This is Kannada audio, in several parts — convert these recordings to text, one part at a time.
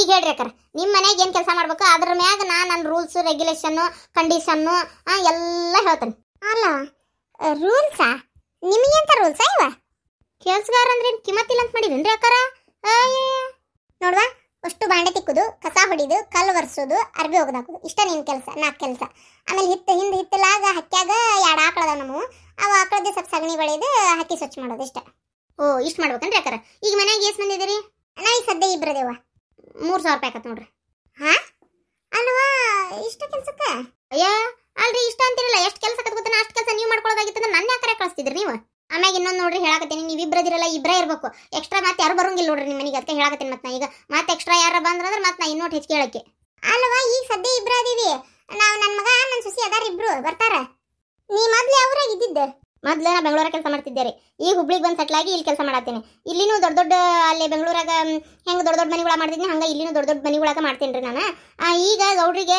ಈಗ ಹೇಳ್ರಿ ಅಕ್ಕರ ನಿಮ್ಮ ಮನೆಗೆ ಏನು ಕೆಲಸ ಮಾಡ್ಬೇಕು? ಅದ್ರ ಮ್ಯಾಗ ನಾ ನನ್ನ ರೂಲ್ಸ್ ರೆಗ್ಯುಲೇಷನ್ನು ಕಂಡೀಷನ್ನು ಎಲ್ಲ ಹೇಳ್ತೇನೆ. ಅಲ್ಲ ರೂಲ್ಸಾ ನಿಮಗೆಂತ ರೂಲ್ಸಾ ಇವ? ಕೆಲ್ಸಗಾರ ಅಂದ್ರೆ ಏನು ಕಿಮ್ಮತ್ತಿಲ್ಲ ಅಂತ ಮಾಡಿರೇನ್ರಿ ಅಕ್ಕಾರ? ನೋಡ್ವಾ ಅಷ್ಟು ಬಾಂಡೆ ತಿಕ್ಕುದು ಕಸ ಹೊಡಿದು ಕಲ್ಲು ಒರೆಸೋದು ಅರ್ಬಿ ಒಗದಾಕೋದು ಇಷ್ಟ ನಿನ್ ಕೆಲಸ ನಾಲ್ಕು ಕೆಲಸ. ಆಮೇಲೆ ಹಿತ್ತ ಹಿಂದೆ ಹಿತ್ತಲಾಗ ಹಕ್ಕ್ಯಾಗ ಎರಡು ಆಕಳದ ನಮ್ಮ. ಅವು ಆಕಳದ ಸ್ವಲ್ಪ ಸಗಣಿ ಬಳಿದು ಹಕ್ಕಿ ಸ್ವಚ್ಛ ಮಾಡೋದು ಇಷ್ಟ. ಓ ಇಷ್ಟು ಮಾಡ್ಬೇಕನ್ರಿ ಅಕ್ಕರ? ಈಗ ಮನ್ಯಾಗ ಎಷ್ಟು ಮಂದಿದ್ದೀರಿ ನಾ ಈಗ ಸದ್ಯ ಇಬ್ಬರದೇವ ಮೂರು ಸಾವಿರ ರೂಪಾಯಿ ಆಕತ್ ನೋಡ್ರಿ. ಹಾ? ಅಲ್ವಾ? ಇಷ್ಟ ಕೆಲಸಕ್ಕೆ? ಅಯ್ಯ ಅಲ್ರಿ ಇಷ್ಟ ಅಂತಿರಲ್ಲ ಎಷ್ಟು ಕೆಲಸ ಕತ್ಕೋತಾನ ಅಷ್ಟು ಕೆಲಸ ನೀವು ಮಾಡ್ಕೊಳ್ಳೋದಾಗಿತ್ತಂದ್ರೆ ನನ್ನ ಯಾಕರೆ ಕಳಿಸ್ತಿದ್ರಿ ನೀವು? ಆಮ್ಯಾಗ ಇನ್ನೊಂದು ನೋಡ್ರಿ ಹೇಳಕತ್ತೀನಿ ನೀವು ಇಬ್ಬರದಿರಲ್ಲ ಇಬ್ಬರೇ ಇರಬೇಕು. ಎಕ್ಸ್ಟ್ರಾ ಮತ್ತೆ ಯಾರು ಬರೋಂಗಿಲ್ಲ ನೋಡ್ರಿ ನಿಮ್ಮ ಮನೆಗೆ ಅದಕ್ಕೆ ಹೇಳಕತ್ತೀನಿ ಮತ್ತೆ ನಾ ಈಗ. ಮತ್ತೆ ಎಕ್ಸ್ಟ್ರಾ ಯಾರ ಬಂದ್ರಂದ್ರೆ ಮತ್ತೆ ನಾ ಇನ್ನೊಟ್ಟು ಹೆಚ್ಚು ಕೇಳಕ್ಕೆ. ಅಲ್ವಾ ಈಗ ಸದ್ಯ ಇಬ್ರು ಅದೀವಿ ನಾವು ನನ್ನ ಮಗ ನನ್ನ ಸೊಸಿ ಅದಾರ ಇಬ್ರು ಬರ್ತಾರ? ನೀ ಮೊದ್ಲು ಯಾವ್ರಾಗ ಇದ್ದಿದ್ದೆ. ಮೊದ್ಲು ಬೆಂಗಳೂರ ಕೆಲಸ ಮಾಡ್ತಿದ್ದೆ ರೀ. ಈಗ ಹುಬ್ಳಿಗೆ ಬಂದು ಸೆಟ್ಲಾಗಿ ಇಲ್ಲಿ ಕೆಲಸ ಮಾಡತ್ತೀನಿ. ಇಲ್ಲಿನೂ ದೊಡ್ಡ ದೊಡ್ಡ, ಅಲ್ಲಿ ಬೆಂಗಳೂರಾಗ ಹೆಂಗೆ ದೊಡ್ಡ ದೊಡ್ಡ ಮನೆಗಳ ಮಾಡ್ತಿದ್ದೀನಿ ಹಂಗೆ ಇಲ್ಲಿನೂ ದೊಡ್ಡ ದೊಡ್ಡ ಮನೆಗಳಾಗ ಮಾಡ್ತೀನಿ ರೀ ನಾನು ಈಗ ಗೌಡ್ರಿಗೆ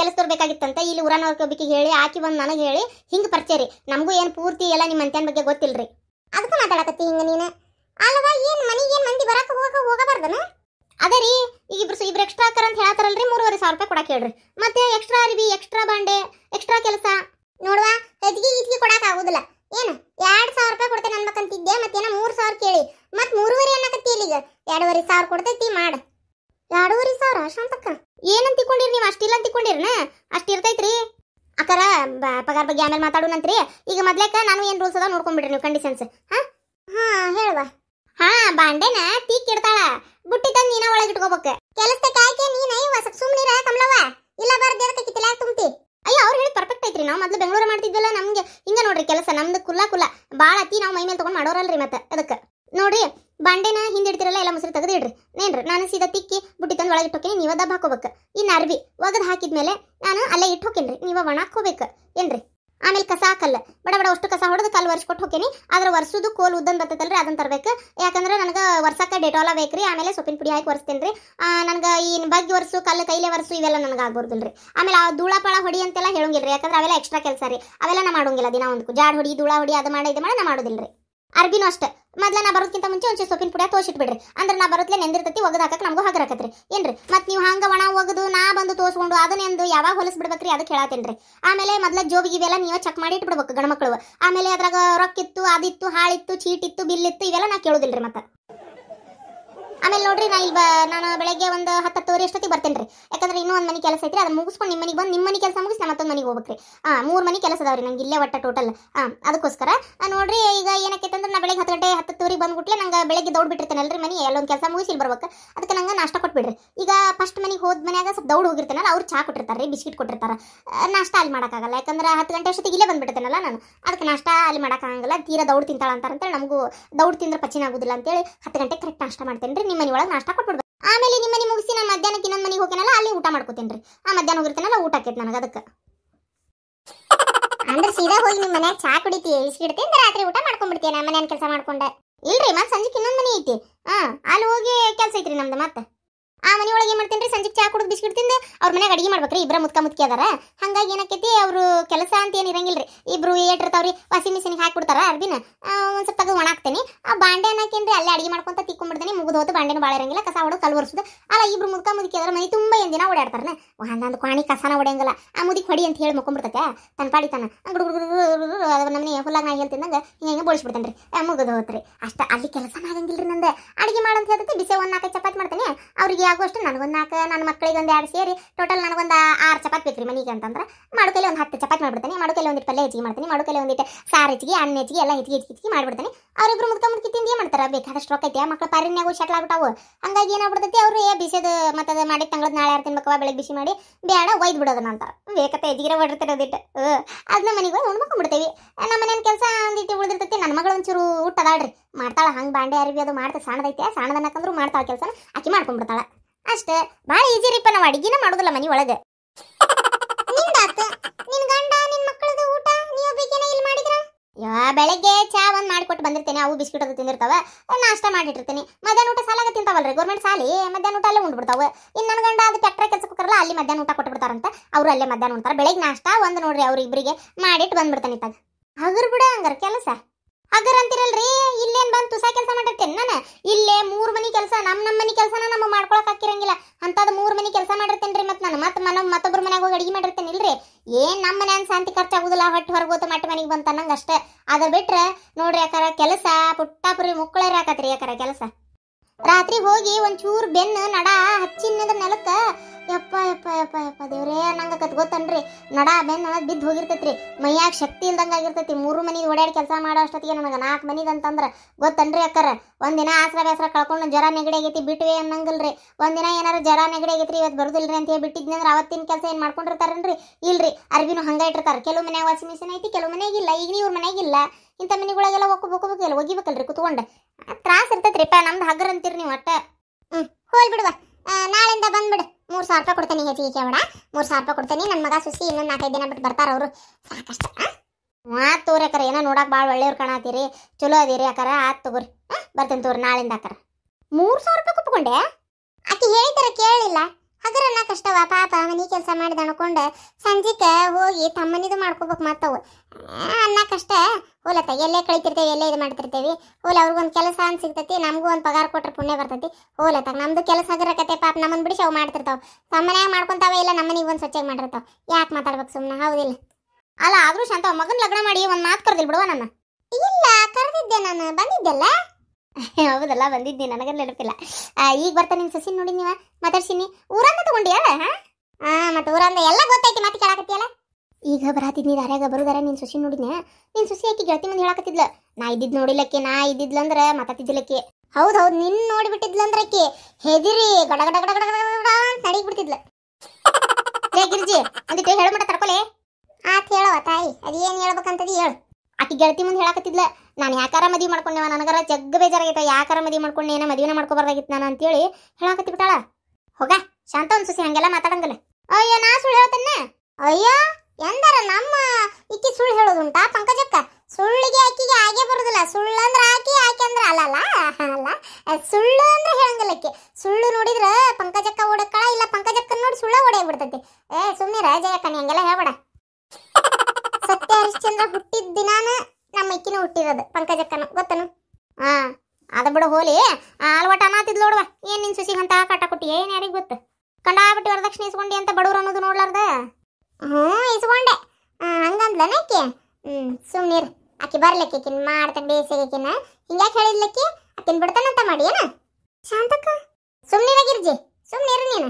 ಕೆಲಸ ಬೇಕಾಗಿತ್ತಂತ ಇಲ್ಲಿ ಊರನವ್ರ ಬಿಕ್ಕಿಗೆ ಹೇಳಿ, ಆಕಿ ಬಂದು ನನಗೆ ಹೇಳಿ, ಹಿಂಗೆ ಪರಿಚಯ ರೀ. ನಮಗೂ ಏನು ಪೂರ್ತಿ ಎಲ್ಲ ನಿಮ್ಮ ಅಂತ್ಯನ ಬಗ್ಗೆ ಗೊತ್ತಿಲ್ರಿ. ಅದಕ್ಕೆ ಮಾತಾಡಕತ್ತಿ ಹಿಂಗೆ ನೀನು. ಅಲ್ಲವಾ, ಏನು ಮನೆಗೆ ಏನು ಮಂದಿ ಬರಕ್ಕೆ ಹೋಗಕ್ಕೆ ಹೋಗಬಾರ್ದನ ಅದೇ ರೀ, ಈಗ ಇಬ್ರು ಇಬ್ರು ಎಕ್ಸ್ಟ್ರಾ ಹಾಕರ ಅಂತ ಹೇಳ್ತಾರಲ್ರಿ, ಮೂರುವರೆ ಸಾವಿರ ರೂಪಾಯಿ ಕೊಡಕ್ಕೆ ಹೇಳ್ರಿ. ಮತ್ತೆ ಎಕ್ಸ್ಟ್ರಾ ಅರಿವಿ ಎಕ್ಸ್ಟ್ರಾ ಬಾಂಡೆ ಎಕ್ಸ್ಟ್ರಾ ಕೆಲಸ. ನೋಡುವ ಹೆಚ್ಚಿಗೆ ಇಚ್ಗೆ ಕೊಡಕ್ಕೆ ಆಗುದಿಲ್ಲ ಏನು ಎರಡು ಸಾವಿರ ರೂಪಾಯಿ ಕೊಡ್ತೇನೆ ಅನ್ಬೇಕಂತಿದ್ದೆ ಮತ್ತೇನೋ ಮೂರು ಸಾವಿರ ಕೇಳಿ ಮತ್ತೆ ಮೂರುವರೆ ಅನ್ನಕತ್ತಿ ಇಲ್ಲಿಗ ಎರಡೂವರೆ ಸಾವಿರ ಕೊಡ್ತೈತಿ ಮಾಡ. ಎರಡೂವರೆ ಸಾವಿರ, ಶಾಂತಕ್ಕ. ಏನಂತ ತಿಕೊಂಡಿರಿ ನೀವು? ಅಷ್ಟಿಲ್ಲ ಅಂತ ತಿಕೊಂಡಿರನ ಅಷ್ಟು ಇರ್ತೈತ್ರಿ. ಅಕ್ಕಾರ ಪಗಾರ ಬಗ್ಗೆ ಆಮೇಲೆ ಮಾತಾಡೋಣಂತ್ರಿ. ಈಗ ಮೊದ್ಲೇಕ ನಾನು ಏನು ರೂಲ್ಸ್ ಅದಾವ ನೋಡ್ಕೊಂಡ್ಬಿಡ್ರಿ ನೀವು ಕಂಡೀಷನ್ಸ್ ಹಾ? ಹಾ, ಹೇಳುವ. ಹಾ, ಬಾಂಡೆನ ಟೀಕ್ ಇಡ್ತಾಳ ಬುಟ್ಟಿ ತಂದು ನೀನ ಒಳಗೆ ಇಟ್ಕೋಬೇಕು. ಕೆಲಸಕ್ಕೆ ಕಾಯ್ಕೆ, ನೀನ ಇವ ಸುಮ್ಮನಿರ ಕಮಲವ ಇಲ್ಲ ಬರ್ದೆ ಅದಕ್ಕೆ ಕಿತ್ತಲಾಗ ತುಂಬಿ ಅಯ್ಯೋ, ಅವ್ರು ಹೇಳಿ ಪರ್ಫೆಕ್ಟ್ ಐತ್ರಿ. ನಾವು ಮೊದ್ಲು ಬೆಂಗಳೂರು ಮಾಡ್ತಿದ್ವಲ್ಲ, ನಮ್ಗೆ ಹಿಂಗೆ ನೋಡ್ರಿ ಕೆಲಸ. ನಮ್ದು ಕುಲ್ಲ ಕುಲ್ಲ. ಭಾಳ ಅತಿ ನಾವು ಮೈ ಮೇಲೆ ತೊಗೊಂಡು ಮಾಡೋರಲ್ರಿ ಮತ್ತೆ, ಅದಕ್ಕೆ. ನೋಡ್ರಿ ಬಾಂಡೆನ ಹಿಂದಿಡ್ತಿರಲ್ಲ ಎಲ್ಲ ಮೊಸರು ತೆಗೆದು ಇಡ್ರಿ. ನೇನ್ರಿ ನಾನು ಸೀದಾ ತಿಕ್ಕಿ ಬುಟ್ಟಿ ತಂದು ಒಳಗೆ ಇಟ್ಟೋಕೆ ನೀವು ದಬ್ಬ ಹಾಕೋಬೇಕು. ಇನ್ನು ಅರ್ಬಿ, ಒಗದ್ ಹಾಕಿದ್ಮೇಲೆ ನಾನು ಅಲ್ಲೇ ಇಟ್ಟು ನೀವ ಒಣ ಹಾಕೋಬೇಕು ಏನ್ರಿ, ಆಮೇಲೆ ಕಸ ಹಾಕಲ್ಲ. ಬಡ ಬಡ ಅಷ್ಟು ಕಸ ಹೊಡೆದು ಕಲ್ಲು ವರ್ಷಕೊಟ್ಟು ಹೋಗ್ತೀನಿ ಆದ್ರೆ ವರ್ಷದ್ದು ಕೋಲ್ ಉದ್ದನ್ ಬರ್ತೈತಲ್ರಿ ಅದನ್ನ ತರಬೇಕು. ಯಾಕಂದ್ರೆ ನನಗೆ ವರ್ಷಕ್ಕೆ ಡೆಟಾಲ ಬೇಕ್ರಿ, ಆಮೇಲೆ ಸೊಪ್ಪಿನ ಪುಡಿ ಹಾಕಿ ಒರೆಸ್ತೇನೆ ರೀ ನನಗೆ ಈ ಬಗ್ಗೆ ಒರೆಸು, ಕಲ್ಲು ಕೈಲೇ ಒರೆಸು, ಇವೆಲ್ಲ ನನಗೆ ಆಗ್ಬೋದಿಲ್ರಿ. ಆಮೇಲೆ ಆ ಧೂಳ ಪಳ ಹೊಡಿ ಅಂತೆಲ್ಲ ಹೇಳಂಗಿಲ್ರಿ, ಯಾಕಂದ್ರೆ ಅವೆಲ್ಲ ಎಕ್ಸ್ಟ್ರಾ ಕೆಲಸ ರೀ. ಅವೆಲ್ಲ ನಾ ಮಾಡೋಂಗಿಲ್ಲ, ದಿನ ಒಂದು ಜಾಡ್ ಹೊಡಿ, ಧೂಳ ಹೊಡಿ, ಅದು ಮಾಡಿ, ಇದು ಮಾಡಿ, ನಾ ಮಾಡೋದಿಲ್ರಿ. ಅರ್ಬಿನೂ ಅಷ್ಟೇ. ಮೊದ್ಲ ನಾ ಬರೋದಕ್ಕಿಂತ ಮುಂಚೆ ಒಂಚೂರು ಸೊಪ್ಪಿನ ಪುಡಿ ತೋರಿಸಿಟ್ಬಿಡ್ರಿ ಅಂದ್ರೆ ನಾ ಬರೋತ್ಲೆ ನೆಂದಿರ್ತೈತಿ ಒಗದ ಹಾಕಕ್ ನಮಗೂ ಹಾಕರಾಕತ್ರಿ ಏನ್ರಿ? ಮತ್ ನೀವು ಹಂಗ ಒಣ ಒಗದು ನಾ ಬಂದು ತೋರ್ಸ್ಕೊಂಡು ಅದನ್ನೆಂದು ಯಾವಾಗ ಹೊಲಸ್ ಬಿಡ್ಬೇಕ್ರಿ ಅದಕ್ಕೆ ಹೇಳತ್ತೇನ್ರಿ ಆಮೇಲೆ ಮೊದ್ಲ ಜೋಬಿಗೆ ಇವೆಲ್ಲ ನೀವು ಚೆಕ್ ಮಾಡಿ ಇಟ್ಬಿಡ್ಬೇಕು ಗಣಮಕ್ಕಳು ಆಮೇಲೆ ಅದ್ರಾಗ ರೊಕ್ಕಿತ್ತು, ಅದಿತ್ತು, ಹಾಳಿತ್ತು, ಚೀಟಿತ್ತು, ಬಿಲ್ಲಿತ್ತು ಇವೆಲ್ಲ ನಾ ಕೇಳೋದಿಲ್ರಿ ಮತ್ತೆ. ಆಮೇಲೆ ನೋಡ್ರಿ ನಾ ಇಲ್ಲಿ ನಾನು ಬೆಳಗ್ಗೆ ಒಂದು ಹತ್ತು ಹತ್ತುವರೆ ಅಷ್ಟೊತ್ತಿಗೆ ಬರ್ತೇನೆ ರೀ ಯಾಕಂದ್ರೆ ಇನ್ನೂ ಒಂದು ಮನೆ ಕೆಲಸ ಐತ್ರಿ ಅದನ್ನ ಮುಗಿಸ್ಕೊಂಡು ನಿಮ್ಮ ಮನೆಗೆ ಬಂದು ನಿಮ್ಮ ಮನೆ ಕೆಲಸ ಮುಗಿಸಿ ನಮ್ಮ ಮತ್ತೊಂದು ಮನೆಗೆ ಹೋಗ್ಬೇಕ್ರಿ. ಹಾಂ ಮೂರು ಮನೆ ಕೆಲಸ ಅದಾವ್ರಿ ನಂಗೆ ಇಲ್ಲೇ ಒಟ್ಟ ಟೋಟಲ್ ಹಾಂ ಅದಕ್ಕೋಸ್ಕರ ನೋಡ್ರಿ ಈಗ ಏನಕ್ಕೆ ನಾ ಬೆಳಗ್ಗೆ ಹತ್ತು ಗಂಟೆ ಹತ್ತುವರೆಗೆ ಬಂದ್ಬಿಟ್ಲೆ ನಂಗೆ ಬೆಳಗ್ಗೆ ದೌಡ್ ಬಿಟ್ಟಿರ್ತೇನಲ್ರಿ ಮನೆ ಎಲ್ಲೊಂದು ಕೆಲಸ ಮುಗಿಸಿ ಇಲ್ಲಿ ಬರ್ಬೇಕು. ಅದಕ್ಕೆ ನಂಗೆ ನಾಷ್ಟ ಕೊಟ್ಬಿಡ್ರಿ. ಈಗ ಫಸ್ಟ್ ಮನೆಗೆ ಹೋದ ಮನ್ಯಾಗ ಸ್ವಲ್ಪ ದೌಡ್ ಹೋಗಿರ್ತೇನಲ್ಲ, ಅವ್ರು ಚಾ ಕೊಟ್ಟಿರ್ತಾರೆ ರೀ, ಬಿಸ್ಕಿಟ್ ಕೊಟ್ಟಿರ್ತಾರೆ. ನಾಷ್ಟ ಅಲ್ಲಿ ಮಾಡೋಕ್ಕಾಗಲ್ಲ, ಯಾಕಂದ್ರೆ ಹತ್ತು ಗಂಟೆ ಅಷ್ಟೊತ್ತಿಗೆ ಇಲ್ಲೇ ಬಂದ್ಬಿಡ್ತೇನಲ್ಲ ನಾನು. ಅದಕ್ಕೆ ನಾಷ್ಟ ಅಲ್ಲಿ ಮಾಡೋಕ್ಕಾಗಲ್ಲ ತೀರಾ ದೌಡ್ ತಿಂತಾಳ ಅಂತಾರಂತೇಳಿ ನಮಗೂ ದೌಡ್ ತಿಂದ್ರೆ ಪಚಿನ ಆಗುದಿಲ್ಲ ಅಂತೇಳಿ ಹತ್ತು ಗಂಟೆ ಕರೆಕ್ಟ್ ನಾಷ್ಟ ಮಾಡ್ತೇನೆ ರೀ ನಿಮ್ಮ ಮನೆ ನಾಷ್ಟ ಕೊಟ್ಬಿಡ್ಬೇಕು. ಆಮೇಲೆ ನಿಮ್ಮ ಮನೆ ಮುಗಿಸಿ ನಾನು ಮಧ್ಯಾಹ್ನಕ್ಕೆ ಇನ್ನೊಂದು ಮನೆಗೆ ಹೋಗ್ತೇನಲ್ಲ ಅಲ್ಲಿ ಊಟ ಮಾಡ್ಕೋತೀನಿ ರೀ ಆ ಮಧ್ಯಾಹ್ನ ಹೋಗಿರ್ತೇನಲ್ಲ ಊಟ ಆಕೈತೆ ನನಗೆ ಅದಕ್ಕೆ. ಅಂದ್ರೆ ಸೀದಾ ಹೋಗಿ ನಿಮ್ಮ ಮನ್ಯಾಗ ಚಾ ಕುಡಿತಿ ಇಳಿಸಿಡ್ತೀನಿ ರಾತ್ರಿ ಊಟ ಮಾಡ್ಕೊಂಡ್ಬಿಡ್ತೀನಿ ಮನ್ಯಾನ ಕೆಲಸ ಮಾಡ್ಕೊಂಡೆ? ಇಲ್ರಿ ಮತ್ತೆ ಸಂಜೆಗೆ ಇನ್ನೊಂದು ಮನೆ ಐತಿ. ಹಾಂ ಅಲ್ಲಿ ಹೋಗಿ ಕೆಲಸ ಐತ್ರಿ ನಮ್ದು ಮತ್ತೆ. ಆ ಮನೆ ಒಳಗೆ ಏನ್ ಮಾಡ್ತೇನ್ರಿ? ಸಂಜೆ ಚಾ ಕುಡಿದು ಬಿಸ್ಕಿಟ್ ತಿಂದು ಅವ್ರ ಮನೆಗೆ ಅಡಿಗೆ ಮಾಡ್ಬೇಕ್ರಿ ಇಬ್ಬರ ಮುತ್ಕ ಮುತ್ಕಿ ಅದಾರ. ಹಂಗಾಗಿ ಏನಾಕೈತಿ, ಅವರು ಕೆಲಸ ಅಂತ ಏನು ಇರಂಗಿಲ್ರಿ. ಇಬ್ರು ಏಟಿರ್ತಾವ್ರಿ ವಾಷಿಂಗ್ ಮಿಷಿನ್ಗೆ ಹಾಕ್ಬಿಡ್ತಾರ ಅರ್ಬಿನ. ಒಂದ್ ಸ್ವಲ್ಪ ತೆಗೆದು ಒಣ ಹಾಕ್ತೇನೆ. ಆ ಬಾಂಡೆ ಹಾಕೇನ್ರಿ ಅಲ್ಲೇ ಅಡಿಗೆ ಮಾಡ್ಕೊಂತ ತಿಕ್ಕೊಂಡ್ಬಿಡ್ತೇನೆ ಮುಗಿದು ಹೋತು ಬಾಂಡೆನ ಭಾಳ ಇರಂಗಿಲ್ಲ, ಕಸ ಹೊಡೆದು ಕಲ್ ಒರೆಸೋದು. ಅಲ್ಲ, ಇಬ್ರು ಮುದ್ಕ ಮುದುಕಿ ಅದ್ರ, ಮನೆ ತುಂಬಾ ದಿನ ಓಡಾಡ್ತಾರನ ಒಂದೊಂದು ಕ್ವಾಣಿ ಕಸನ ಹೊಡೆಯಂಗಿಲ್ಲ. ಆ ಮುದಿ ಹೊಡಿ ಅಂತ ಹೇಳಿ ಮುಕ್ಕೊಂಡ್ಬಿಡ್ತೈತೆ ತನ್ನ ಪಾಡಿ ತನ ಅದ್ರ ನಮ್ಮನೆ ಹುಲ್ಲಾಗ ನಾ ಹೇಳ್ತಿದ್ದಂಗೆ ಹಿಂಗೆ ಬೋಳಿಸ್ಬಿಡ್ತೇನೆ ರೀ ಮುಗಿದು ಹೋತ್ರಿ. ಅಷ್ಟ, ಅಲ್ಲಿ ಕೆಲಸ ಆಗಂಗಿಲ್ರಿ ನಂದು. ಅಡಿಗೆ ಮಾಡಂತ ಹೇಳ್ತೈತಿ, ಬಿಸಿ ಒಂದ್ ನಾಲ್ಕು ಚಪಾತಿ ಮಾಡ್ತೇನೆ. ಅವ್ರಿಗೆ ಆಗುವಷ್ಟು ನನಗೊಂದು ನಾಲ್ಕು ನನ್ನ ಮಕ್ಕಳಿಗೆ ಒಂದು ಎರಡು ಸೇರಿ ಟೋಟಲ್ ನನಗೊಂದು ಆರು ಚಪಾತಿ ಬೇಕ್ರಿ ಮನೆಗೆ ಅಂತಂದ್ರೆ ಮಾಡೋಕೆಲ್ಲ ಒಂದು ಹತ್ತು ಚಪಾತಿ ಮಾಡ್ಬಿಡ್ತೇನೆ ಮಾಡೋಕೆಲ್ಲ ಒಂದಿಟ್ಟು ಪಲ್ಯ ಹೆಚ್ಚಿಗೆ ಮಾಡ್ತೀನಿ ಮಾಡೋಕೆಲ್ಲ ಒಂದಿಟ್ಟು ಸಾರು ಹೆಚ್ಚಿಗೆ, ಅನ್ನ ಹೆಚ್ಚಿಗೆ, ಎಲ್ಲ ಹೆಚ್ಚಿಗೆ ಹೆಚ್ಚಿಗೆ ಹೆಚ್ಚಿಗೆ ಮಾಡ್ಬಿಡ್ತೇನೆ. ಅವ್ರಿಬ್ರು ಮುದ್ಕ ಮುದ್ಕಿ ತಿಂದು ಏನು ಮಾಡ್ತಾರೆ? ಬೇಕಾದಷ್ಟು ರೊಕ್ಕ ಐತೆ ಮಕ್ಕಳ ಪಾರಿನ್ಯಾಗ ಶಟ್ಲ್ ಆಗ್ಬಿಟ್ಟಾವು. ಹಂಗಾಗಿ ಏನಾಗ್ಬಿಡ್ತೈತಿ, ಅವರು ಏ ಬಿಸಿದು ಮತ್ತದ ಮಾಡಿ ತಂಗಳದ ನಾಳೆ ಯಾರು ತಿನ್ಬೇಕವ ಬೆಳಗ್ಗೆ ಬಿಸಿ ಮಾಡಿ ಬೇಡ ಒಯ್ದು ಬಿಡೋದನ್ನ ಅಂತಾರೆ. ಬೇಕತ್ತೆ ಎಜಿಗಿರ ಹೊಡಿರ್ತಿರೋದಿಟ್ಟು ಅದನ್ನ ಮನೆಗೆ ಉಣ್ಕೊಂಡ್ಬಿಡ್ತೇವಿ ನಮ್ಮ ಮನೇನ ಕೆಲಸ ಒಂದಿಟ್ಟು ಉಳಿದಿರ್ತೈತಿ ನನ್ನ ಮಗಳು ಒಂಚೂರು ಊಟ ಅದಾಳ್ರಿ ಮಾಡ್ತಾಳ, ಹಂಗೆ ಬಾಂಡೆ ಅರಿವಿ ಅದು ಮಾಡ್ತಾ ಸಣ್ಣದೈತೆ ಸಣ್ಣದನ್ನಕಂದ್ರು ಮಾಡ್ತಾಳೆ ಕೆಲಸ ಆಕಿ ಮಾಡ್ಕೊಂಡ್ಬಿಡ್ತಾಳ ಅಷ್ಟೇ ಭಾಳ ಈಜಿ ರೀಪ್ಪ ನಾವು ಅಡಿಗೆನ ಮಾಡೋದಿಲ್ಲ ಮನೆ ಒಳಗೆ. ನಿಂದಾತ ನಿನ್ ಗಂಡ ನಿನ್ ಮಕ್ಕಳದು ಊಟ ನೀವು ಬೇಕೇನ ಇಲ್ಲಿ ಮಾಡಿದ್ರ? ಯಾ ಬೆಳಗ್ಗೆ ಚಾ ಒಂದ್ ಮಾಡಿಕೊಟ್ಟು ಬಂದಿರ್ತೇನೆ ಅವು ಬಿಸ್ಕಿಟ್ ಅದು ತಿಂದಿರ್ತಾವ ನಾಷ್ಟ ಮಾಡಿಟ್ಟಿರ್ತೀನಿ. ಮಧ್ಯಾಹ್ನ ಊಟ ಸಾಲಾಗ ತಿಂತಾವಲ್ರಿ ಗೌರ್ಮೆಂಟ್ ಸಾಲಿ ಮಧ್ಯಾಹ್ನ ಊಟ ಅಲ್ಲೇ ಉಂಡ್ಬಿಡ್ತಾವೆ. ಇನ್ನು ನನ್ನ ಗಂಡ ಅದು ಫ್ಯಾಕ್ಟ್ರಿ ಕೆಲಸಕ್ಕೆ ಹೋಗ್ತಾರಲ್ಲ ಅಲ್ಲಿ ಮಧ್ಯಾಹ್ನ ಊಟ ಕೊಟ್ಟು ಬಿಡ್ತಾರಂತ ಅವ್ರು ಅಲ್ಲೇ ಮಧ್ಯಾಹ್ನ ಉಂಟಾರ ಬೆಳಗ್ಗೆ ನಾಷ್ಟ ಒಂದು ನೋಡ್ರಿ ಅವ್ರು ಇಬ್ಬರಿಗೆ ಮಾಡಿಟ್ಟು ಬಂದ್ಬಿಡ್ತಾನೆ ಇತ್ತಾಗ. ಹಗುರ್ ಬಿಡ ಹಂಗಾರ ಕೆಲಸ. ಹಗರ್ ಅಂತಿರಲ್ರಿ ಇಲ್ಲೇನ್ ಬಂದ್ ತುಸಾ ಕೆಲಸ ಮಾಡಿರ್ತೇನೆ ನಾನು? ಇಲ್ಲೇ ಮೂರ್ ಮನಿ ಕೆಲಸ, ನಮ್ ನಮ್ ಮನಿ ಕೆಲಸನ ನಮ್ಮ ಮಾಡ್ಕೊಳಕ್ ಹಾಕಿರಂಗಿಲ್ಲ. ಅಂತದ ಮೂರ್ ಮನಿ ಕೆಲಸ ಮಾಡಿರ್ತೇನ್ರಿ ಮತ್ ನಾನು ಮತ್ ಮನ, ಮತ್ತೊಬ್ರ ಮನ್ಯಾಗ ಹೋಗಿ ಅಡಿಗೆ ಮಾಡಿರ್ತೇನೆ ಇಲ್ರಿ? ಏನ್ ನಮ್ಮ ಮನ್ಯಾನ್ ಶಾಂತಿ ಖರ್ಚಾಗುದಿಲ್ಲ, ಹೊಟ್ಟೆ ಹೊರಗೋತ ಮಟ್ಟ ಮನಿಗೆ ಬಂತ ನಂಗ ಅಷ್ಟೇ. ಅದ ಬಿಟ್ರೆ ನೋಡ್ರಿ ಯಾಕಾರ, ಕೆಲಸ ಪುಟ್ಟಾಪುರಿ ಮುಕ್ಕಳ ಹಾಕತ್ರಿ ಯಾಕಾರ, ಕೆಲಸ. ರಾತ್ರಿ ಹೋಗಿ ಒಂಚೂರು ಬೆನ್ನು ನಡ, ಹಚ್ಚಿನದ ನೆಲಕ್ಕ. ಯಪ್ಪ ಯಪ್ಪ ಯಪ್ಪ ಯಪ್ಪ, ದೇವ್ರೇ, ನಂಗ ಗೊತ್ತನ್ರಿ. ನಡ, ಬೆನ್ನ ಬಿದ್ದು ಹೋಗಿರ್ತೈತ್ರಿ. ಮೈಯಾಗ ಶಕ್ತಿ ಇಲ್ದಂಗ ಆಗಿರ್ತೈತಿ. ಮೂರು ಮನಿ ಓಡಾಡಿ ಕೆಲಸ ಮಾಡೋ ಅಷ್ಟೊತ್ತಿಗೆ ನನಗೆ ನಾಲ್ಕು ಮನಿದ್ ಅಂತಂದ್ರೆ ಗೊತ್ತನ್ರಿ ಅಕ್ಕರ. ಒಂದಿನ ಆಸರ ಬೇಸರ ಕಳ್ಕೊಂಡು ಜ್ವರ ನೆಗಡಿ ಆಗೈತಿ, ಬಿಟ್ವಿ ಅನ್ನಂಗಲ್ರಿ. ಒಂದಿನ ಏನಾರ ಜ್ವರ ನೆಗಡಿ ಆಗೈತ್ರಿ ಇವತ್ತು ಬರುದಿಲ್ರಿ ಅಂತ ಹೇಳಿ ಬಿಟ್ಟಿದ್ನಿ ಅಂದ್ರೆ ಅವತ್ತಿನ ಕೆಲಸ ಏನು ಮಾಡ್ಕೊಂಡಿರ್ತಾರನ್ರಿ? ಇಲ್ರಿ. ಅರ್ಬಿನೂ ಹಂಗೆ ಇಟ್ಟಿರ್ತಾರೆ. ಕೆಲವು ಮನ್ಯಾಗ ವಾಷಿಂಗ್ ಮಿಷಿನ್ ಐತಿ, ಕೆಲವು ಮನ್ಯಾಗ ಇಲ್ಲ. ಈಗ ಇವ್ರ ಮನ್ಯಾಗ ಇಲ್ಲ. ಇಂಥ ಮನಿಗಳಿಗೆಲ್ಲ ಒಕ್ಕಬೇಕಲ್ಲ ಒಗಿಬೇಕಲ್ರಿ ಕುತ್ಕೊಂಡ. ತ್ರಾಸ ಇರ್ತೈತ್ರಿಪ್ಪ ನಮ್ದು ಹಗ್ರ ಅಂತೀರಿ ನೀವು ಒಟ್ಟ. ಹ್ಞೂ ಹೋಲ್ ಬಿಡುವ. ನಾಳೆಯಿಂದ ಬಂದ್ಬಿಡು. ಮೂರು ಸಾವಿರ ರೂಪಾಯಿ ಕೊಡ್ತೇನೆ ಹೆಚ್ಚಿಗೆ ಬೇಡ ಮೂರು ಸಾವಿರ ರೂಪಾಯಿ ಕೊಡ್ತೇನೆ. ನನ್ನ ಮಗ ಸುಸಿ ಇನ್ನೊಂದು ನಾಲ್ಕೈದು ದಿನ ಬಿಟ್ಟು ಬರ್ತಾರ ಅವರು. ಸಾಕಷ್ಟ? ಆತ್ ಅಕ್ಕರ ಏನೋ ನೋಡಕ್ಕೆ ಭಾಳ ಒಳ್ಳೆಯವ್ರು ಕಾಣತ್ತೀರಿ. ಚಲೋ ಅದೀರಿ ಅಕ್ಕಾರ ಆತ್ ತಗೋರಿ. ಆ, ತೋರಿ ನಾಳಿಂದ ಅಕ್ಕಾರ ಮೂರು ಸಾವಿರ ರೂಪಾಯಿ ಕುಪ್ಕೊಂಡೆ ಆಕೆ ಹೇಳಿದಾರ ಕೇಳಿಲ್ಲ. ಹಗರನ್ನ ಕಷ್ಟವ, ಪಾಪ, ಮನೆ ಕೆಲಸ ಮಾಡಿದ ಅನ್ಕೊಂಡು ಸಂಜಿಕ ಹೋಗಿ ತಮ್ಮನಿದು ಮಾಡ್ಕೋಬೇಕು ಮತ್ತವು. ಅನ್ನ ಕಷ್ಟ. ಹೋಲತ್ತ ಎಲ್ಲೇ ಕಳಿತಿರ್ತೇವೆ ಎಲ್ಲೇ ಇದು ಮಾಡ್ತಿರ್ತೇವೆ. ಹೋಲ ಅವ್ರಿಗೊಂದು ಕೆಲಸ ಅಂತ ಸಿಗ್ತೈತಿ, ನಮಗೂ ಒಂದು ಪಗಾರ ಕೊಟ್ರೆ ಪುಣ್ಯ ಬರ್ತೈತಿ. ಹೋಲತ್ತ, ನಮ್ದು ಕೆಲಸ ಆಗಿರಕತ್ತೆ ಪಾಪ ನಮ್ಮನ್ನ ಬಿಡಿಸಿ ಅವು ಮಾಡ್ತಿರ್ತಾವ. ತಮ್ಮನ್ಯಾಗ ಮಾಡ್ಕೊಂತಾವೆ ಇಲ್ಲ, ನಮ್ಮನಿಗೆ ಒಂದು ಸ್ವಚ್ಛಗೆ ಮಾಡಿರ್ತಾವ. ಯಾಕೆ ಮಾತಾಡ್ಬೇಕು ಸುಮ್ಮನೆ ಹೌದಿಲ್ಲ. ಅಲ್ಲ, ಆದ್ರೂ ಶಾಂತ ಮಗನ ಲಗ್ನ ಮಾಡಿ ಒಂದು ಮಾತು ಕರ್ದಿಲ್ ಬಿಡುವ ನನ್ನ? ಇಲ್ಲ, ಕರೆದಿದ್ದೆ ನಾನು. ಬಂದಿದ್ದೆಲ್ಲ? ಹೌದಲ್ಲ, ಬಂದಿದ್ದಿ ನನಗೆ ನೆನಪಿಲ್ಲ. ಈಗ ಬರ್ತಾ ನಿನ್ ಸಸಿ ನೋಡಿ ನೀವ, ಮಾತಾಡ್ಸಿನಿ. ಊರಂದ ತಗೊಂಡಿಯ ಹಾ? ಮತ್ತೆ ಊರಂದ ಎಲ್ಲ ಗೊತ್ತೈತಿ ಮತ್ತೆ ಕೇಳಾಕತ್ತಿಯಲ್ಲ? ಈಗ ಬರಾತಿದ್ನಿ ದಾರ್ಯಾಗ ಬರುದಾರ ನಿನ್ ಸಸಿ ನೋಡಿದ್ನ? ನಿನ್ ಸಸಿ ಆಕಿ ಗೆಳತಿ ಮುಂದೆ ಹೇಳಾಕತ್ತಿದ್ಲ, ನಾ ಇದ್ದಿದ್ ನೋಡಿಲ್ಲಕ್ಕೆ, ನಾ ಇದ್ದಿದ್ಲಂದ್ರ ಮಾತಾತಿದ್ದಿಲ್ಲಕ್ಕೆ ಹೌದ್ ಹೌದ್, ನಿನ್ ನೋಡಿಬಿಟ್ಟಿದ್ಲಂದ್ರ ಆಕಿ ಹೆದಿರಿ, ಗಡ ಗಡ ಗಡ ಗಡ ಬಿಡ್ತಿದ್ಲ ಗಿರ್ಜಿ ಅಂದಿಟ್ಟು ಹೇಳ ಮಟ ತಡ್ಕೊಲೆ ಆತ್ ಹೇಳವ ತಾಯಿ, ಅದೇನ್ ಹೇಳ್ಬೇಕಂತದಿ ಹೇಳು. ಆಕಿ ಗೆಳತಿ ಮುಂದೆ ಹೇಳಾಕತ್ತಿದ್ಲ ನಾನು ಯಾಕಾರ ಮದುವೆ ಮಾಡ್ಕೊಂಡೇವ? ನನಗರ ಜಗ್ಗ ಬೇಜಾರಾಗೈತ. ಯಾಕಾರ ಮದುವೆ ಮಾಡ್ಕೊಂಡೆ? ಏನ ಮದ್ವಿನ ಮಾಡ್ಕೋಬಾರ್ದಾಗಿತ್ತು ನಾನು ಅಂತೇಳಿ ಹೇಳಾಕತ್ತಿ ಬಿಟ್ಟಾಳ. ಹೋಗ, ಶಾಂತ ಒಂದ್ ಸುಸಿ ಹಂಗೆಲ್ಲ ಮಾತಾಡಂಗಿಲ್ಲ. ಅಯ್ಯೋ, ನಾ ಸುಳ್ಳು ಹೇಳ್ತೇನೆ ಅಯ್ಯೋ, ಎಂದರ ನಮ್ಮ ಇಕ್ಕಿ ಸುಳ್ಳು ಹೇಳೋದುಂಟಾ ಪಂಕಜಕ್ಕ? ಸುಳ್ಳಿಗೆ ಆಕಿಗೆ ಆಗೇ ಬರುದಿಲ್ಲ. ಸುಳ್ಳು ಅಂದ್ರೆ ಆಕಿ, ಆಕೆ ಅಂದ್ರ ಅಲ್ಲಲ್ಲ ಅಲ್ಲ ಸುಳ್ಳು ಅಂದ್ರೆ ಹೇಳಂಗಿಲ್ಲ ಹೇಳಂಗಿಲ್ಲಕ್ಕೆ ಸುಳ್ಳು ನೋಡಿದ್ರ ಪಂಕಜಕ್ಕ ಓಡಕ್ಕಳ, ಇಲ್ಲ ಪಂಕಜಕ್ಕ ನೋಡಿ ಸುಳ್ಳ ಓಡೇ ಬಿಡ್ತೈತಿ. ಏ ಸುಮ್ಮನೆ ಜಯಕ್ಕ, ನೀ ಹಂಗೆಲ್ಲ ಹೇಳ್ಬೇಡ. ಸತ್ಯ ಹರಿಶ್ಚಂದ್ರ ಹುಟ್ಟಿದ ದಿನಾನ ನಮ್ಮ ಇಕ್ಕಿನ ಹುಟ್ಟಿರೋದು, ಪಂಕಜಕ್ಕನ, ಗೊತ್ತನು? ಹಾ ಅದ ಬಿಡು ಹೋಲಿ. ಆಲ್ವಟ ಅನ್ನತ್ತಿದ್ ನೋಡುವ. ಏನ್ ನಿನ್ ಸುಸಿ ಅಂತ ಕಾಟ ಕೊಟ್ಟಿ ಏನ್ ಯಾರಿಗ್ ಗೊತ್ತು? ಕಂಡಾಬಿಟ್ಟು ವರದಕ್ಷಿಣೆ ಇಸ್ಕೊಂಡಿ ಅಂತ ಬಡವ್ರು ಅನ್ನೋದು ನೋಡ್ಲಾರ್ದ? ಹ್ಞೂ, ಇಸ್ಕೊಂಡೆ. ಹಂಗಂದ್ಲನಕ್ಕೆ ಹ್ಞೂ ಸುಮ್ನಿರ್ ಆಕಿ ಬರ್ಲಿಕ್ಕೆ ಆಕಿನ್ ಮಾಡ್ತಾನೆ ಬೇಸಿಗೆಕಿನ ಹಿಂಗ್ಯಾಕೆ ಹೇಳಿದ್ಲಕ್ಕಿ ಆಕಿನ್ ಬಿಡ್ತಾನಂತ ಮಾಡಿ, ಏನ? ಶಾಂತಕ್ಕ? ಸುಮ್ನಿರ ಗಿರ್ಜಿ. ಸುಮ್ನಿರು ನೀನು.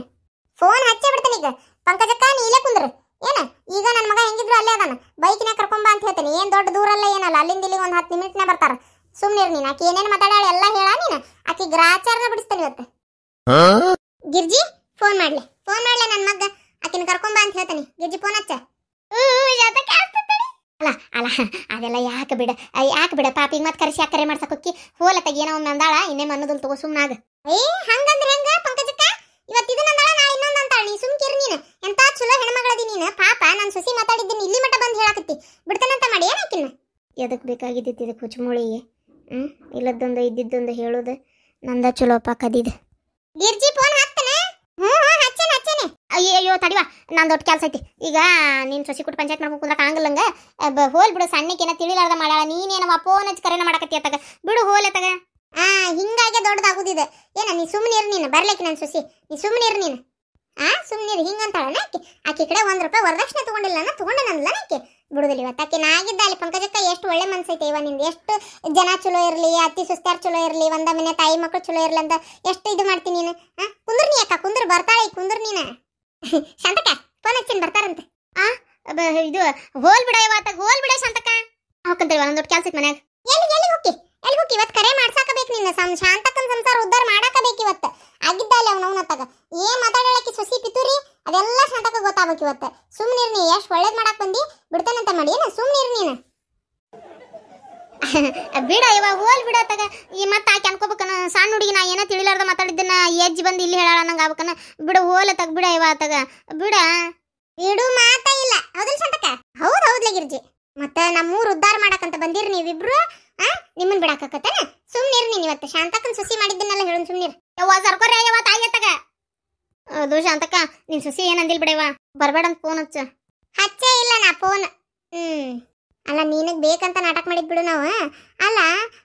ಫೋನ್ ಹಚ್ಚೇ ಬಿಡ್ತಾನೀಗ ಪಂಕಜಕ್ಕ, ನೀಲೇ ಕುಂದ್ರು. ಏನ? ಈಗ ನನ್ನ ಮಗ ಹೆಂಗಿದ್ರು ಅಲ್ಲೇ ಅದಾನ. ಬೈಕ್ನ ಕರ್ಕೊಂಬ ಅಂತ ಹೇಳ್ತೇನೆ. ಏನ್ ದೊಡ್ಡ ದೂರ ಅಲ್ಲ ಏನಲ್ಲ, ಅಲ್ಲಿಂದ ಇಲ್ಲಿಗೆ ಒಂದು ಹತ್ತು ನಿಮಿಟ್ನ ಬರ್ತಾರ. ಸುಮ್ನಿರ್ ನೀನು. ಆಕಿ ಏನೇನು ಮಾತಾಡಾಳ ಎಲ್ಲ ಹೇಳ ನೀನು. ಆಕಿ ಗ್ರಾಚಾರನ ಬಿಡಿಸ್ತಾನೆ ಇವತ್ತು. ಗಿರ್ಜಿ ಫೋನ್ ಮಾಡ್ಲಿ. ಫೋನ್ ಮಾಡ್ಲಿ ನನ್ನ ಮಗ ಆಕಿನ ಕರ್ಕೊಂಬಾ ಅಂತ ಹೇಳ್ತಾನೆ. ಗಿರ್ಜಿ ಫೋನ್ ಹಚ್ಚ. ಅಲ್ಲ ಅಲ್ಲ, ಅದೆಲ್ಲ ಯಾಕೆ ಬಿಡ ಯಾಕೆ ಬಿಡ? ಪಾಪಿಗೆ ಮತ್ತೆ ಕರೆಸಿ ಯಾಕೆ ಕರೆ ಮಾಡ್ಸಕ್ಕೆ ಹೋಲ ತೆಗಿಯನ ಒಮ್ಮೆ ಅಂದಾಳ. ಇನ್ನೇ ಅನ್ನೋದಲ್ ತಗೋ ಸುಮ್ಮನಾಗ ಏ, ಹಂಗಂದ್ರೆ ಹೆಂಗ ಪಂಕಜಕ್ಕ ಇವತ್ತು ಇದನ್ನ ಅಂದಾಳ ನಾ ಇನ್ನೊಂದು ಅಂತಾಳ ನೀ ಸುಮ್ಕಿರ್ ನೀನು ಎಂತ ಚಲೋ ಹೆಣ್ಮಗಳದಿ ನೀನು? ಪಾಪ ನಾನು ಸುಸಿ ಮಾತಾಡಿದ್ದೀನಿ ಇಲ್ಲಿ ಮಟ್ಟ ಬಂದು ಹೇಳಾಕತ್ತಿ. ಬಿಡ್ತಾನಂತ ಮಾಡಿ ಏನಾಕಿನ ಎದಕ್ ಬೇಕಾಗಿದ್ದಿತ್ತು ಇದಕ್ಕೆ ಹುಚ್ಚುಮುಳಿಗೆ ಹ್ಞೂ ಇಲ್ಲದೊಂದು ಇದ್ದಿದ್ದೊಂದು ಹೇಳೋದು. ನಂದ ಚಲೋಪ್ಪ ಕದಿದ. ಗಿರ್ಜಿ ಫೋನ್ ಹಾಕ್ತಾನೆ? ಹ್ಞೂ ಹ್ಞೂ ಹಚ್ಚೇನೆ ಹಚ್ಚೇನೆ. ಅಯ್ಯೋ ಅಯ್ಯೋ ತಡಿವಾ. ನಾನು ದೊಡ್ಡ ಕೆಲಸ ಐತಿ. ಈಗ ನೀನು ಸೊಸಿ ಕೊಟ್ಟು ಪಂಚಾಯತ್ ಮಾಡ್ಕೊಂಡು ಕುಂದ್ರಕ್ಕೆ ಆಗಂಗಿಲ್ಲಂಗ ಬ- ಹೋಲ್ ಬಿಡು ಸಣ್ಣಕ್ಕೇನ ತಿಳಿಲಾರ್ದ ಮಾಡಾಳ ನೀನೇನವ ಫೋನ್ ಹಚ್ಚಿ ಕರೆನ ಮಾಡಕತ್ತಿ ಅತ್ತಾಗ? ಬಿಡು ಹೋಲ್ ತಗ ಆ ಹಿಂಗಾಗೆ ದೊಡ್ಡದಾಗುದಿದೆ ಏನ ನೀ ಸುಮ್ಮನಿರು ನೀನು. ಬರ್ಲಿಕ್ಕೆ ನನ್ನ ಸೊಸಿ. ನೀ ಸುಮ್ಮನಿರು ನೀನು. ಆ ಸುಮ್ಮನಿರು ಹಿಂಗಂತಾಳನ ಆಕಿ. ಆಕಿ ಕಡೆ ಒಂದ್ ರೂಪಾಯಿ ವರದಕ್ಷಿಣೆ ತಗೊಂಡಿಲ್ಲ ತಗೊಂಡನಲ್ಲ ಆಕೆ. ಬಿಡುದಿಲ್ಲ ಇವತ್ತು. ಆಕೆ ನಾಗಿದ್ದ ಅಲ್ಲಿ ಪಂಕಜಕ್ಕ ಎಷ್ಟು ಒಳ್ಳೆ ಮನ್ಸೈತೆ ಇವ ನಿಂದ. ಎಷ್ಟು ಜನ ಚಲೋ ಇರಲಿ ಅತ್ತಿ ಸುಸ್ತಾರ್ ಚಲೋ ಇರಲಿ ಒಂದ ಮನೆ ತಾಯಿ ಮಕ್ಕಳು ಚಲೋ ಇರ್ಲಿ ಅಂತ ಎಷ್ಟು ಇದು ಮಾಡ್ತೀನಿ ನೀನು? ಆ ಕುಂದ್ರ ನೀ ಅಕ್ಕ ಕುಂದ್ರ ಬರ್ತಾಳೆ ಕುಂದ್ರ ನೀನ. ಸಂತಕ ಫೋನ್ ಹಚ್ಚಿನ ಬರ್ತಾರಂತೆ. ಆ ಇದು ಹೋಲ್ ಬಿಡ ಇವತ್ತ ಹೋಲ್ ಬಿಡ ಸಂತಕ ಹಾಕಂತ ಒಂದ್ ದೊಡ್ಡ ಕೆಲ್ಸ ಮನ್ಯಾಗ. ಎಲ್ಲಿ ಎಲ್ಲಿ ಹೋಗಿ? ಎಲ್ಲಿ ಹೋಗಿ? ಇವತ್ತು ಕರೆ ಮಾಡ್ಸಾಕಬೇಕು ನಿನ್ನ ಶಾಂತಕ್ಕನ ಸಂಸಾರ ಉದ್ಧಾರ ಮಾಡಾಕಬೇಕು ಇವತ್ತು ಆಗಿದ್ದ ಅಲ್ಲಿ ಅವನವನತ್ತಾಗ ಏನ್ ಮಾತಾಡಲಕ್ಕೆ ಸೊಸಿ ಪಿತೂರಿ ಅದೆಲ್ಲ ಗೊತ್ತಾಗ್ಬೇಕು ಇವತ್ತು. ಸುಮ್ನಿರ್ ನೀ ಎಷ್ಟು ಒಳ್ಳೇದು ಮಾಡಕ್ ಬಂದಿ? ಬಿಡ್ತಾನಂತ ಮಾಡಿ ಏನ? ಸುಮ್ನಿರ್ ನೀನು. ಬಿಡ ಇವಾಗ ಹೋಲ್ ಬಿಡ ತಗ. ಈ ಮತ್ತೆ ಆಕೆ ಅನ್ಕೋಬೇಕನ? ಸಣ್ಣ ಹುಡುಗಿ ನಾ ಏನೋ ತಿಳಿಲಾರ್ದ ಮಾತಾಡಿದ್ದನ್ನ ಎಜ್ಜಿ ಬಂದು ಇಲ್ಲಿ ಹೇಳಾಳ ನಂಗೆ ಆಗ್ಬೇಕನ? ಬಿಡು ಹೋಲ ತಗ ಬಿಡ ಇವಾಗ ತಗ. ಬಿಡ. ಬಿಡು ಮಾತಾ ಇಲ್ಲ. ಹೌದಲ್ ಸಂತಕ? ಹೌದ್ ಹೌದ್ಲೆ ಗಿರ್ಜಿ. ಮತ್ತ ನಮ್ಮೂರ್ ಉದ್ಧಾರ ಮಾಡಕಂತ ಬಂದಿರಿ ನೀವಿಬ್ರು ಆ? ನಿಮ್ಮನ್ ಬಿಡಾಕತ್ತೇನ ಸುಮ್ನಿರ್ ನೀನ್ ಇವತ್ತು. ಶಾಂತಕ್ಕನ್ ಸುಸಿ ಮಾಡಿದ್ದನ್ನೆಲ್ಲ ಹೇಳು ಸುಮ್ನಿರ್ ಯವ್ವ ಸರ್ಕೊರೆ ಯವ್ವ ತಾಯಿ ತಗ. ಅದು ಅಂತಕ್ಕ, ನಿನ್ ಸೊಸಿ ಏನಂದಿಲ್ ಬಿಡವ ಬರ್ಬೇಡ ಅಂತ ಫೋನ್ ಹಚ್ಚ. ಹಚ್ಚೇ ಇಲ್ಲ ನಾ ಫೋನ್ ಹ್ಮ್. ಅಲ್ಲ, ನಿನಗ್ ಬೇಕಂತ ನಾಟಕ ಮಾಡಿದ್ ಬಿಡು ನಾವು. ಅಲ್ಲ,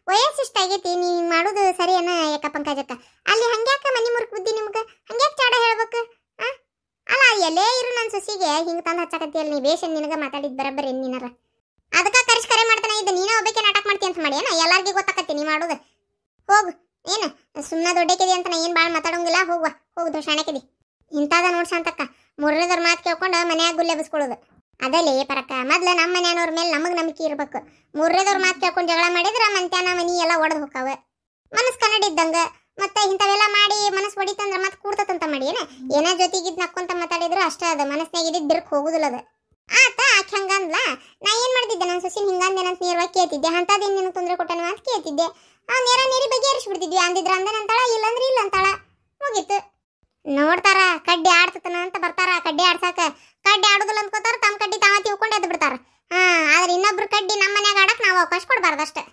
ವಯಸ್ಸು ಇಷ್ಟ ಆಗೈತಿ ನೀ ಮಾಡೋದು ಸರಿ ಅನ್ನ ಯಾಕ ಪಂಕಜಕ್ಕ? ಅಲ್ಲಿ ಹಂಗ್ಯಾಕ ಮನಿ ಮುರುಕ್ ಬುದ್ಧಿ ನಿಮ್ಗ? ಅಲ್ಲ ಎಲ್ಲೇ ಇರು ನನ್ನ ಸೊಸಿಗೆ. ಹಿಂಗೆ ತಂದು ಹಚ್ಚಾಕತ್ತಿಯಲ್ಲ ನೀ ಬೇಷ ನಿನಗ ಮಾತಾಡಿದ್ ಬರಬ್ಬರಿ ಏನ್ ನೀನಾರ? ಅದಕ್ಕ ಕರೆಸ್ ಕರೆ ಮಾಡ್ತಾನ ಇದ್ದ. ನೀನ ಒಬ್ಬಕ್ಕೆ ನಾಟಕ ಮಾಡ್ತಿ ಅಂತ ಮಾಡಿ, ಏನ? ಎಲ್ಲಾರ್ಗಿ ಗೊತ್ತಾಕತ್ತಿ ನೀ ಮಾಡೋದು. ಹೋಗು. ಏನು? ಸುಮ್ಮನೆ ದೊಡ್ಡಕಿದಿ ಅಂತ ನಾ ಏನು ಭಾಳ ಮಾತಾಡೋಂಗಿಲ್ಲ? ಹೋಗುವ. ಹೋಗುದು ಶಾಣಕಿದಿ ಇಂಥದ ನೋಡ್ಸಂತಕ್ಕ ಮುರಳಿದ್ರ ಮಾತು ಕೇಳ್ಕೊಂಡು ಮನ್ಯಾಗ ಗುಲ್ಲೆ ಬಸ್ಕೊಳ್ಳೋದು. ಅದಲ್ಲೇ ಪರಕ್ಕ ಮೊದ್ಲು ನಮ್ಮ ಮನೆಯವ್ರ ಮೇಲೆ ನಮಗೆ ನಂಬಿಕೆ ಇರ್ಬೇಕು. ಮೂರನೇದವ್ರ ಮಾತು ಕೇಳ್ಕೊಂಡು ಜಗಳ ಮಾಡಿದ್ರೆ ಮಂತ್ಯಾನ ಮನಿ ಎಲ್ಲ ಒಡೆದು ಹೋಗ್ತಾವೆ ಮನಸ್ಸು ಕನ್ನಡ ಇದ್ದಂಗೆ. ಮತ್ತೆ ಇಂಥವೆಲ್ಲ ಮಾಡಿ ಮನಸ್ಸು ಹೊಡಿತಂದ್ರೆ ಮತ್ತೆ ಕೂಡ್ತತಂತ ಮಾಡಿ ಏನ? ಏನ ಜೊತೆಗಿದ್ ನಕ್ಕೊಂತ ಮಾತಾಡಿದ್ರು ಅಷ್ಟೇ ಅದ. ಮನಸ್ನಾಗ ಇದ್ದಿದ್ದು ಬಿರ್ಕ್ ಹೋಗುದಿಲ್ಲ ಅದ. ಆತ ಆಕೆ ಹಂಗಂದ್ಲ ನಾ ಏನು ಮಾಡ್ತಿದ್ದೆ? ನನ್ನ ಸೊಸಿನ ಹಿಂಗಂದೇನಂತ ನೇರವಾಗಿ ಕೇಳ್ತಿದ್ದೆ. ಅಂತದೇನ್ ನಿನಗೆ ತೊಂದರೆ ಕೊಟ್ಟನು ಅಂತ ಕೇಳ್ತಿದ್ದೆ. ಆ ನೇರ ನೀರಿ ಬಗೆಹರಿಸ್ಬಿಡ್ತಿದ್ವಿ. ಅಂದಿದ್ರ ಅಂದನ ಅಂತಾಳ ಇಲ್ಲಂದ್ರೆ ಇಲ್ಲ ಅಂತಾಳ. ಮುಗೀತು. ನೋಡ್ತಾರ, ಕಡ್ಡಿ ಆಡ್ತತನ ಅಂತ ಬರ್ತಾರ, ಕಡ್ಡಿ ಆಡ್ಸಾಕ. ಕಡ್ಡಿ ಆಡುದಿಲ್ಲ ಅಂದ್ಕೋತಾರ ತಮ್ಮ ಕಡ್ಡಿ ತಾವ ತಿಳ್ಕೊಂಡು ಎದ್ದು ಬಿಡ್ತಾರ ಹಾ, ಆದ್ರೆ ಇನ್ನೊಬ್ರು ಕಡ್ಡಿ ನಮ್ಮ ಮನ್ಯಾಗ ಆಡಕ್ ನಾವು ಅವಕಾಶ ಕೊಡ್ಬಾರ್ದು ಅಷ್ಟೇ